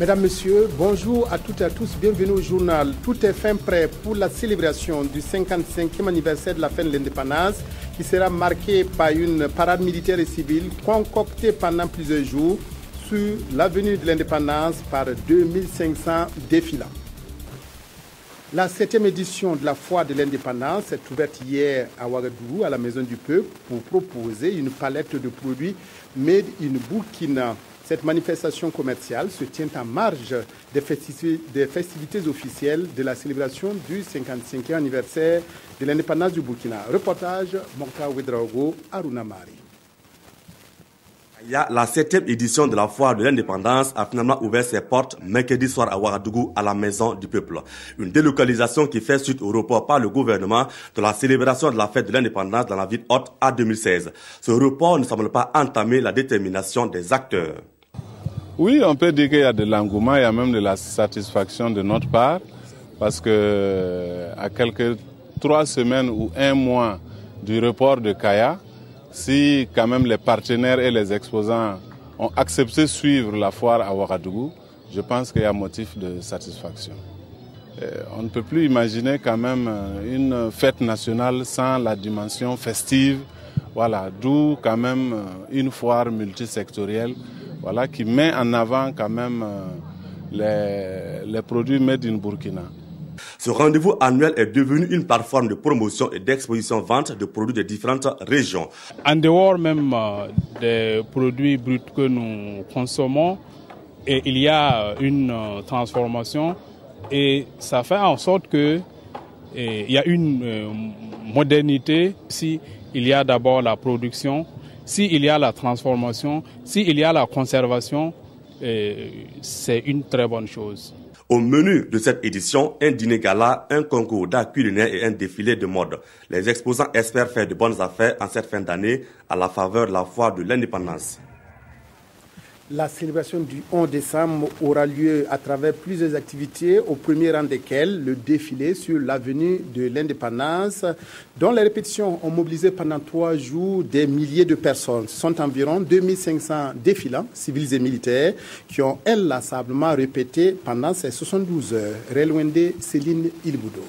Mesdames, Messieurs, bonjour à toutes et à tous. Bienvenue au journal. Tout est fin prêt pour la célébration du 55e anniversaire de la fin de l'indépendance qui sera marqué par une parade militaire et civile concoctée pendant plusieurs jours sur l'avenue de l'indépendance par 2500 défilants. La septième édition de la Foire de l'indépendance est ouverte hier à Ouagadougou, à la Maison du Peuple, pour proposer une palette de produits made in Burkina. Cette manifestation commerciale se tient en marge des festivités, officielles de la célébration du 55e anniversaire de l'indépendance du Burkina. Reportage Moka Ouedraogo, Aruna Mari. La septième édition de la foire de l'indépendance a finalement ouvert ses portes mercredi soir à Ouagadougou à la Maison du Peuple. Une délocalisation qui fait suite au report par le gouvernement de la célébration de la fête de l'indépendance dans la ville haute à 2016. Ce report ne semble pas entamer la détermination des acteurs. Oui, on peut dire qu'il y a de l'engouement, il y a même de la satisfaction de notre part, parce que à quelques trois semaines ou un mois du report de Kaya, si quand même les partenaires et les exposants ont accepté suivre la foire à Ouagadougou, je pense qu'il y a motif de satisfaction. on ne peut plus imaginer quand même une fête nationale sans la dimension festive, voilà, d'où quand même une foire multisectorielle voilà, qui met en avant quand même les, les produits made in Burkina. Ce rendez-vous annuel est devenu une plateforme de promotion et d'exposition-vente de produits de différentes régions. En dehors même des produits bruts que nous consommons, et il y a une transformation et ça fait en sorte que il y a une modernité. Si il y a d'abord la production, s'il y a la transformation, s'il y a la conservation, c'est une très bonne chose. Au menu de cette édition, un dîner gala, un concours d'art culinaire et un défilé de mode. Les exposants espèrent faire de bonnes affaires en cette fin d'année à la faveur de la foire de l'indépendance. La célébration du 11 décembre aura lieu à travers plusieurs activités, au premier rang desquelles le défilé sur l'avenue de l'indépendance, dont les répétitions ont mobilisé pendant trois jours des milliers de personnes. Ce sont environ 2500 défilants, civils et militaires, qui ont inlassablement répété pendant ces 72 heures. Relwende Céline Ilboudo.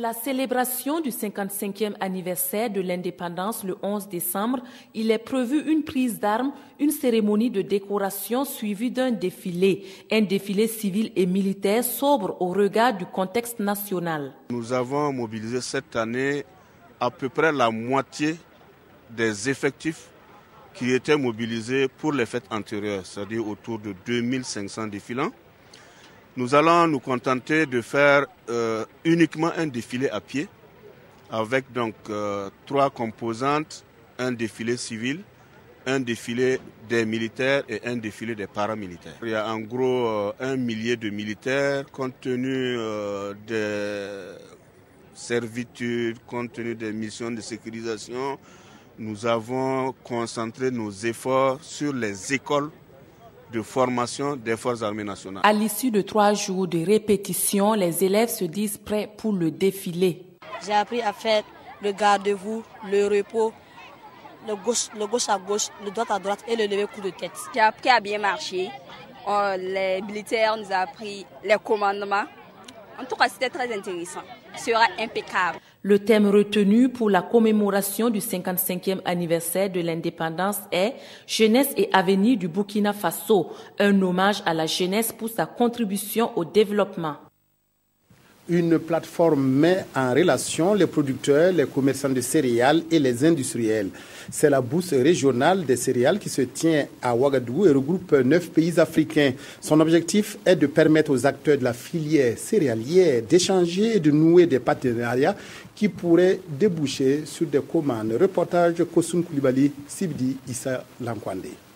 La célébration du 55e anniversaire de l'indépendance le 11 décembre, il est prévu une prise d'armes, une cérémonie de décoration suivie d'un défilé, un défilé civil et militaire sobre au regard du contexte national. Nous avons mobilisé cette année à peu près la moitié des effectifs qui étaient mobilisés pour les fêtes antérieures, c'est-à-dire autour de 2500 défilants. Nous allons nous contenter de faire euh, uniquement un défilé à pied avec donc euh, trois composantes, un défilé civil, un défilé des militaires et un défilé des paramilitaires. Il y a en gros euh, un millier de militaires compte tenu des servitudes, compte tenu des missions de sécurisation. Nous avons concentré nos efforts sur les écoles de formation des forces armées nationales. À l'issue de trois jours de répétition, les élèves se disent prêts pour le défilé. J'ai appris à faire le garde-vous, le repos, le gauche, le gauche à gauche, le droite à droite et le lever coup de tête. J'ai appris à bien marcher. Oh, les militaires nous ont appris les commandements. En tout cas, c'était très intéressant. Ce sera impeccable. Le thème retenu pour la commémoration du 55e anniversaire de l'indépendance est Jeunesse et avenir du Burkina Faso, un hommage à la jeunesse pour sa contribution au développement. Une plateforme met en relation les producteurs, les commerçants de céréales et les industriels. C'est la bourse régionale des céréales qui se tient à Ouagadougou et regroupe neuf pays africains. Son objectif est de permettre aux acteurs de la filière céréalière d'échanger et de nouer des partenariats qui pourraient déboucher sur des commandes. Reportage Kosun Koulibaly, Sibdi Issa Lankwande.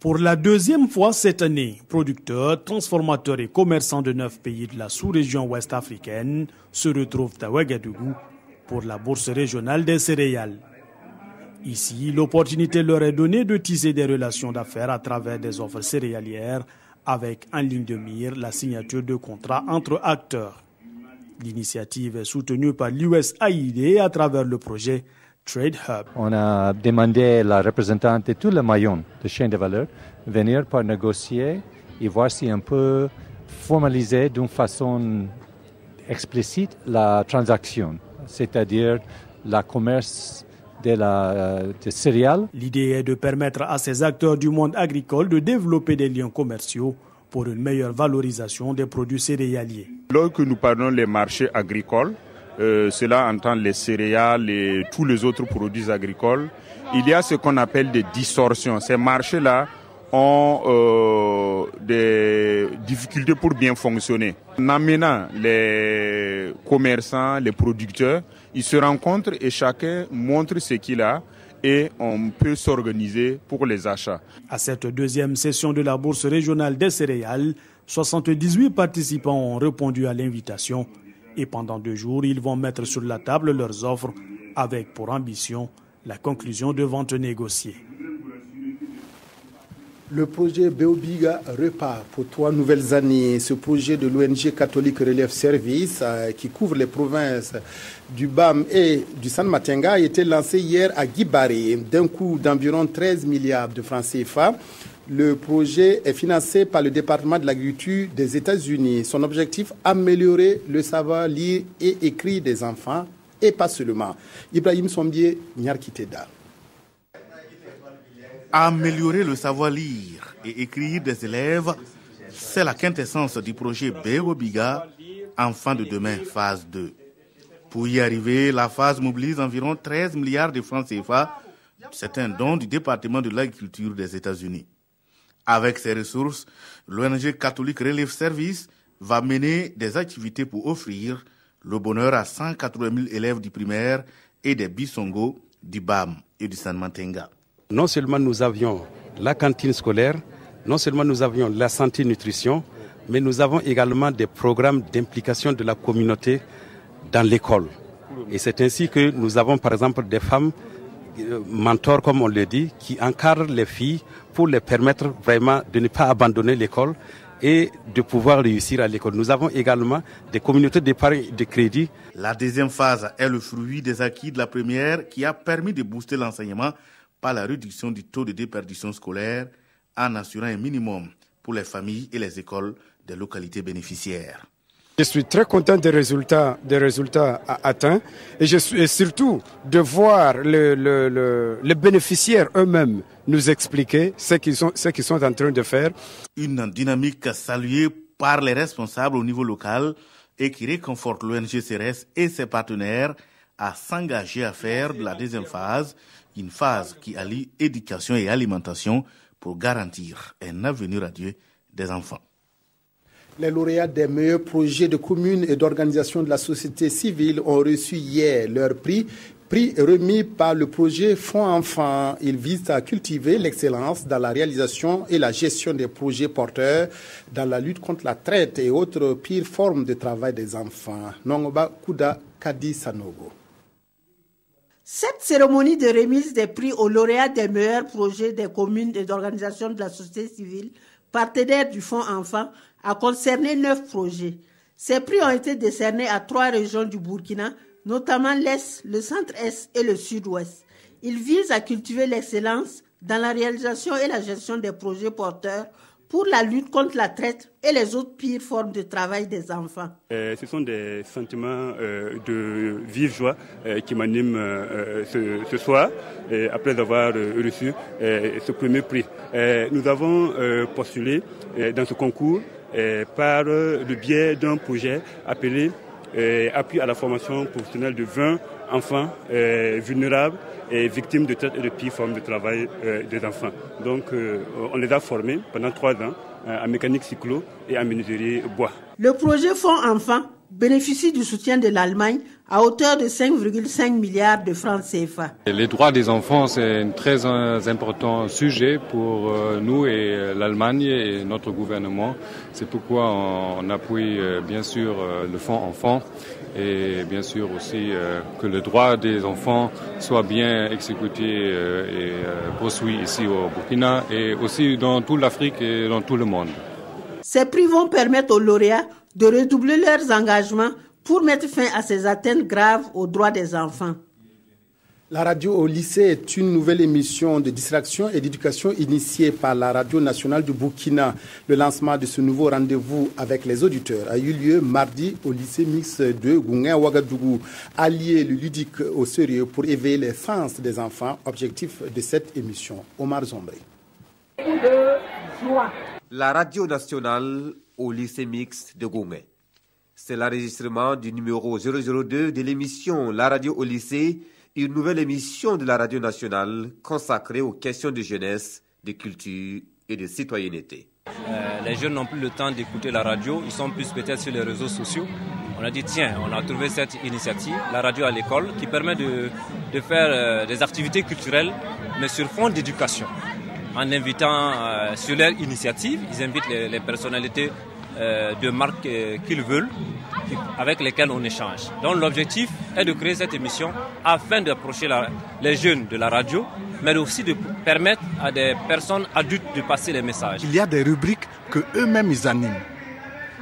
Pour la deuxième fois cette année, producteurs, transformateurs et commerçants de neuf pays de la sous-région ouest africaine se retrouvent à Ouagadougou pour la bourse régionale des céréales. Ici, l'opportunité leur est donnée de tisser des relations d'affaires à travers des offres céréalières avec en ligne de mire la signature de contrats entre acteurs. L'initiative est soutenue par l'USAID à travers le projet Trade Hub. On a demandé à la représentante de tout le maillon de chaîne de valeur venir pour négocier et voir si on peut formaliser d'une façon explicite la transaction, c'est-à-dire la commerce de la de céréales. L'idée est de permettre à ces acteurs du monde agricole de développer des liens commerciaux pour une meilleure valorisation des produits céréaliers. Lorsque nous parlons des marchés agricoles, euh, cela entend les céréales et tous les autres produits agricoles, il y a ce qu'on appelle des distorsions. Ces marchés-là ont euh, des difficultés pour bien fonctionner. En amenant les commerçants, les producteurs, ils se rencontrent et chacun montre ce qu'il a et on peut s'organiser pour les achats. À cette deuxième session de la Bourse régionale des céréales, 78 participants ont répondu à l'invitation et pendant deux jours, ils vont mettre sur la table leurs offres avec pour ambition la conclusion de ventes négociées. Le projet Beobiga repart pour trois nouvelles années. Ce projet de l'ONG catholique Relève Service, euh, qui couvre les provinces du BAM et du San Matenga, a été lancé hier à Guibari d'un coût d'environ 13 milliards de francs CFA. Le projet est financé par le département de l'agriculture des États-Unis. Son objectif, améliorer le savoir lire et écrire des enfants et pas seulement. Ibrahim Sombier, Nyarkiteda. Améliorer le savoir lire et écrire des élèves, c'est la quintessence du projet Biga, Enfants de demain, phase 2. Pour y arriver, la phase mobilise environ 13 milliards de francs CFA. C'est un don du département de l'agriculture des États-Unis. Avec ces ressources, l'ONG catholique Relief Service va mener des activités pour offrir le bonheur à 180 000 élèves du primaire et des Bisongo, du BAM et du San Mantenga non seulement nous avions la cantine scolaire, non seulement nous avions la santé nutrition, mais nous avons également des programmes d'implication de la communauté dans l'école. Et c'est ainsi que nous avons par exemple des femmes euh, mentors, comme on le dit, qui encadrent les filles pour les permettre vraiment de ne pas abandonner l'école et de pouvoir réussir à l'école. Nous avons également des communautés d'épargne de crédit. La deuxième phase est le fruit des acquis de la première qui a permis de booster l'enseignement par la réduction du taux de déperdition scolaire en assurant un minimum pour les familles et les écoles des localités bénéficiaires. Je suis très content des résultats, des résultats atteints et, je suis, surtout de voir les bénéficiaires eux-mêmes nous expliquer ce qu'ils sont, ce qu'ils sont en train de faire. Une dynamique saluée par les responsables au niveau local et qui réconforte l'ONG CRS et ses partenaires à s'engager à faire de la deuxième phase une phase qui allie éducation et alimentation pour garantir un avenir radieux des enfants. Les lauréats des meilleurs projets de communes et d'organisations de la société civile ont reçu hier leur prix, prix remis par le projet Fonds Enfants. Il vise à cultiver l'excellence dans la réalisation et la gestion des projets porteurs dans la lutte contre la traite et autres pires formes de travail des enfants. Nongoba Kuda Kadi Sanogo. Cette cérémonie de remise des prix aux lauréats des meilleurs projets des communes et d'organisations de la société civile, partenaires du Fonds Enfants, a concerné neuf projets. Ces prix ont été décernés à trois régions du Burkina, notamment l'Est, le Centre-Est et le Sud-Ouest. Ils visent à cultiver l'excellence dans la réalisation et la gestion des projets porteurs pour la lutte contre la traite et les autres pires formes de travail des enfants. Euh, ce sont des sentiments euh, de vive joie euh, qui m'animent ce, soir, après avoir reçu ce premier prix. nous avons postulé dans ce concours par le biais d'un projet appelé Appui à la formation professionnelle de 20 enfants vulnérables et victimes de traite et de pires formes de travail euh, des enfants. Donc euh, on les a formés pendant trois ans euh, en mécanique cyclo et en menuiserie bois. Le projet Fonds Enfants bénéficie du soutien de l'Allemagne à hauteur de 5,5 milliards de francs CFA. Les droits des enfants, c'est un très important sujet pour nous et l'Allemagne et notre gouvernement. C'est pourquoi on appuie bien sûr le Fonds Enfants et bien sûr aussi euh, que le droit des enfants soit bien exécuté euh, et euh, poursuivi ici au Burkina et aussi dans toute l'Afrique et dans tout le monde. Ces prix vont permettre aux lauréats de redoubler leurs engagements pour mettre fin à ces atteintes graves aux droits des enfants. La radio au lycée est une nouvelle émission de distraction et d'éducation initiée par la radio nationale du Burkina. Le lancement de ce nouveau rendez-vous avec les auditeurs a eu lieu mardi au lycée mix de Gouin Ouagadougou. Allier le ludique au sérieux pour éveiller les sens des enfants, objectif de cette émission. Omar Zombré. La radio nationale au lycée mix de Gouin. C'est l'enregistrement du numéro 002 de l'émission La radio au lycée une nouvelle émission de la radio nationale consacrée aux questions de jeunesse, de culture et de citoyenneté. Euh, les jeunes n'ont plus le temps d'écouter la radio, ils sont plus peut-être sur les réseaux sociaux. On a dit tiens, on a trouvé cette initiative, la radio à l'école, qui permet de, faire euh, des activités culturelles, mais sur fond d'éducation. En invitant euh, sur leur initiative, ils invitent les personnalités de marque qu'ils veulent avec lesquels on échange. Donc l'objectif est de créer cette émission afin d'approcher les jeunes de la radio, mais aussi de permettre à des personnes adultes de passer les messages. Il y a des rubriques que eux-mêmes ils animent.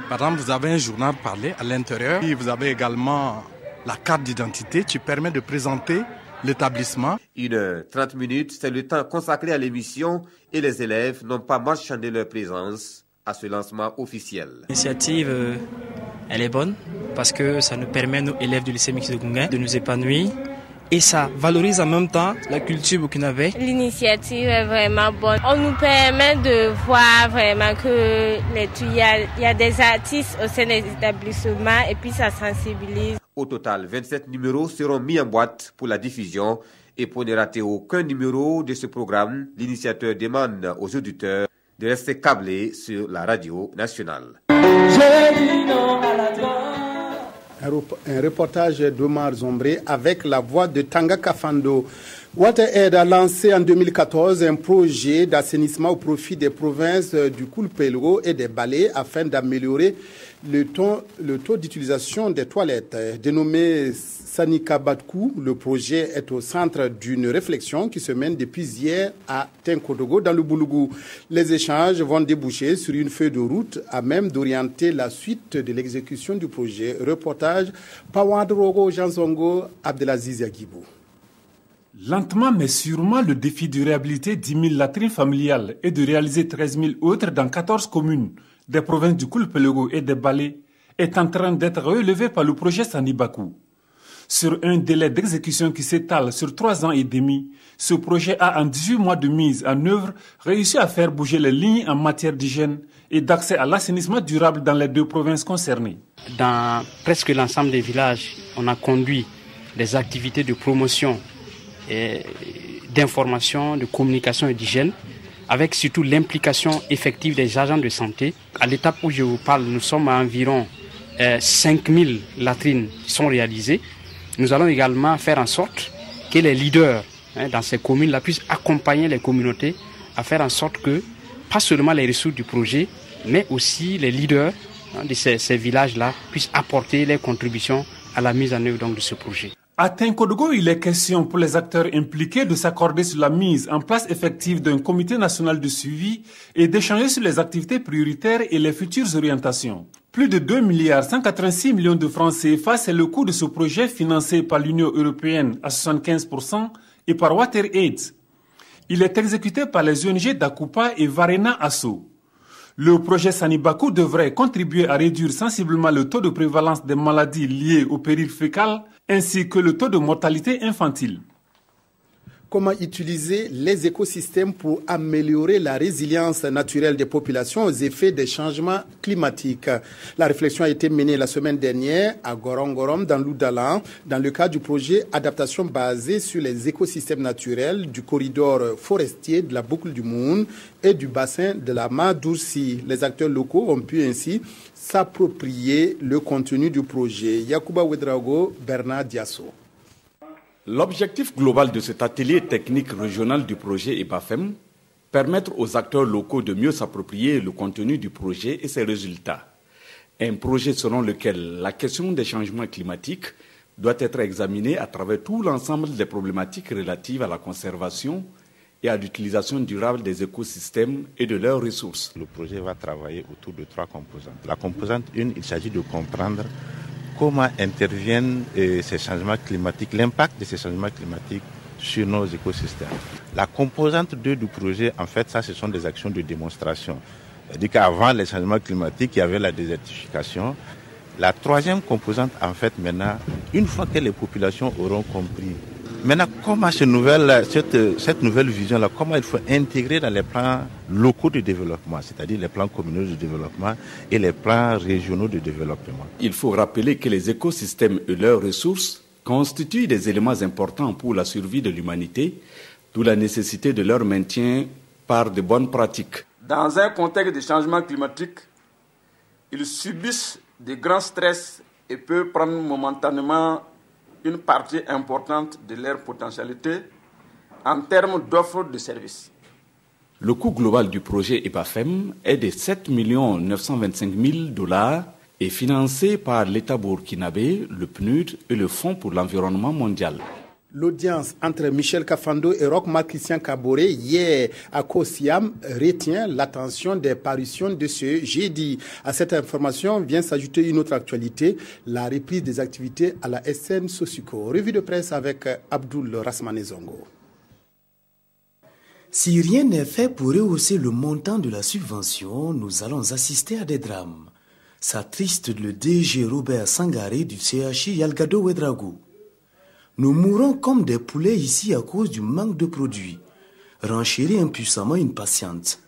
Par exemple, vous avez un journal parlé à l'intérieur, vous avez également la carte d'identité qui permet de présenter l'établissement. Une heure, 30 minutes, c'est le temps consacré à l'émission et les élèves n'ont pas marchandé leur présence à ce lancement officiel. L'initiative, euh, elle est bonne parce que ça nous permet, nous élèves du lycée Mix de Gunga, de nous épanouir et ça valorise en même temps la culture burkinabé. L'initiative est vraiment bonne. On nous permet de voir vraiment que il y, y, a des artistes au sein des établissements et puis ça sensibilise. Au total, 27 numéros seront mis en boîte pour la diffusion et pour ne rater aucun numéro de ce programme, l'initiateur demande aux auditeurs de rester câblés sur la radio nationale. Un reportage d'Omar Zombré avec la voix de Tanga Kafando. WaterAid a lancé en 2014 un projet d'assainissement au profit des provinces du Koulpelgo et des Balais afin d'améliorer le taux, d'utilisation des toilettes. Dénommé Sanika Batkou, le projet est au centre d'une réflexion qui se mène depuis hier à Tenkodogo dans le Boulougou. Les échanges vont déboucher sur une feuille de route à même d'orienter la suite de l'exécution du projet. Reportage Pawad Rogo Jansongo Abdelaziz Yagibou. Lentement mais sûrement, le défi de réhabiliter 10 000 latrines familiales et de réaliser 13 000 autres dans 14 communes des provinces du Koulpelego et des Balais est en train d'être relevé par le projet Sanibakou. Sur un délai d'exécution qui s'étale sur trois ans et demi, ce projet a en 18 mois de mise en œuvre réussi à faire bouger les lignes en matière d'hygiène et d'accès à l'assainissement durable dans les deux provinces concernées. Dans presque l'ensemble des villages, on a conduit des activités de promotion, d'information, de communication et d'hygiène, avec surtout l'implication effective des agents de santé. À l'étape où je vous parle, nous sommes à environ 5000 euh, latrines qui sont réalisées nous allons également faire en sorte que les leaders hein, dans ces communes-là puissent accompagner les communautés à faire en sorte que, pas seulement les ressources du projet, mais aussi les leaders hein, de ces, villages-là puissent apporter leurs contributions à la mise en œuvre donc, de ce projet. À Tinkodogo, il est question pour les acteurs impliqués de s'accorder sur la mise en place effective d'un comité national de suivi et d'échanger sur les activités prioritaires et les futures orientations. Plus de 2 milliards 186 millions de francs CFA, c'est le coût de ce projet financé par l'Union européenne à 75% et par WaterAid. Il est exécuté par les ONG d'Akupa et Varena Asso. Le projet Sanibaku devrait contribuer à réduire sensiblement le taux de prévalence des maladies liées au péril fécal ainsi que le taux de mortalité infantile comment utiliser les écosystèmes pour améliorer la résilience naturelle des populations aux effets des changements climatiques. La réflexion a été menée la semaine dernière à Gorongorom, dans l'Oudalan, dans le cadre du projet Adaptation basé sur les écosystèmes naturels du corridor forestier de la boucle du Moun et du bassin de la Madoursi. Les acteurs locaux ont pu ainsi s'approprier le contenu du projet. Yakuba Ouedrago, Bernard Diasso. L'objectif global de cet atelier technique régional du projet EBAFEM, permettre aux acteurs locaux de mieux s'approprier le contenu du projet et ses résultats. Un projet selon lequel la question des changements climatiques doit être examinée à travers tout l'ensemble des problématiques relatives à la conservation et à l'utilisation durable des écosystèmes et de leurs ressources. Le projet va travailler autour de trois composantes. La composante 1, il s'agit de comprendre comment interviennent ces changements climatiques, l'impact de ces changements climatiques sur nos écosystèmes. La composante 2 du projet, en fait, ça, ce sont des actions de démonstration. C'est-à-dire qu'avant les changements climatiques, il y avait la désertification. La troisième composante, en fait, maintenant, une fois que les populations auront compris, maintenant, comment cette nouvelle, cette, cette nouvelle vision-là, comment il faut intégrer dans les plans locaux de développement, c'est-à-dire les plans communaux de développement et les plans régionaux de développement? Il faut rappeler que les écosystèmes et leurs ressources constituent des éléments importants pour la survie de l'humanité, d'où la nécessité de leur maintien par de bonnes pratiques. Dans un contexte de changement climatique, ils subissent de grands stress et peuvent prendre momentanément une partie importante de leur potentialité en termes d'offres de services. Le coût global du projet EPAFEM est de 7 925 000 dollars et financé par l'État burkinabé, le PNUD et le Fonds pour l'environnement mondial. L'audience entre Michel Cafando et Roch Christian Caboret hier à Kosiam retient l'attention des parutions de ce jeudi. À cette information vient s'ajouter une autre actualité, la reprise des activités à la SN Sosuko. Revue de presse avec Abdul Rasmanezongo. Si rien n'est fait pour rehausser le montant de la subvention, nous allons assister à des drames. S'attriste le DG Robert Sangaré du CHI Yalgado Wedragou. Nous mourons comme des poulets ici à cause du manque de produits. Renchérit impuissamment une patiente.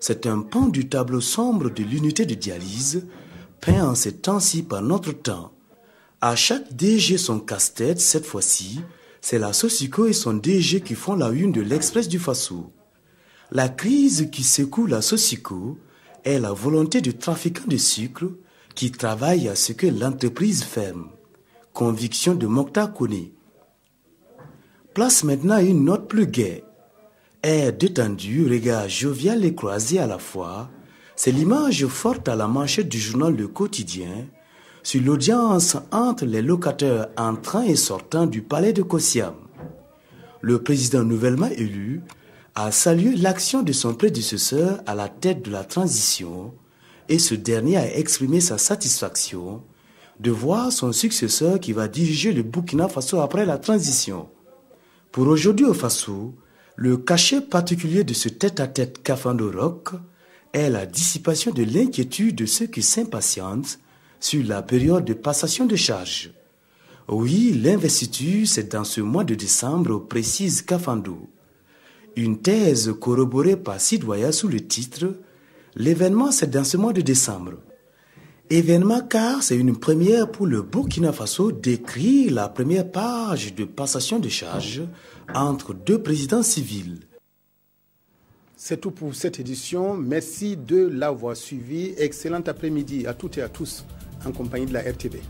C'est un pan du tableau sombre de l'unité de dialyse, peint en ces temps-ci par notre temps. À chaque DG son casse-tête, cette fois-ci, c'est la Sosico et son DG qui font la une de l'Express du Faso. La crise qui secoue la Sosico est la volonté du trafiquant de sucre qui travaille à ce que l'entreprise ferme. Conviction de Mokta Kone place maintenant une note plus gaie. Air détendu, regard jovial et croisé à la fois, c'est l'image forte à la manchette du journal Le Quotidien sur l'audience entre les locataires entrant et sortant du palais de Kossiam. Le président nouvellement élu a salué l'action de son prédécesseur à la tête de la transition et ce dernier a exprimé sa satisfaction de voir son successeur qui va diriger le Burkina Faso après la transition. Pour aujourd'hui au Faso, le cachet particulier de ce tête-à-tête Cafando Rock est la dissipation de l'inquiétude de ceux qui s'impatientent sur la période de passation de charges. Oui, l'investiture, c'est dans ce mois de décembre, précise Cafando. Une thèse corroborée par Sidwaya sous le titre L'événement, c'est dans ce mois de décembre. Événement car c'est une première pour le Burkina Faso d'écrire la première page de passation de charges entre deux présidents civils. C'est tout pour cette édition. Merci de l'avoir suivi. Excellent après-midi à toutes et à tous en compagnie de la RTV.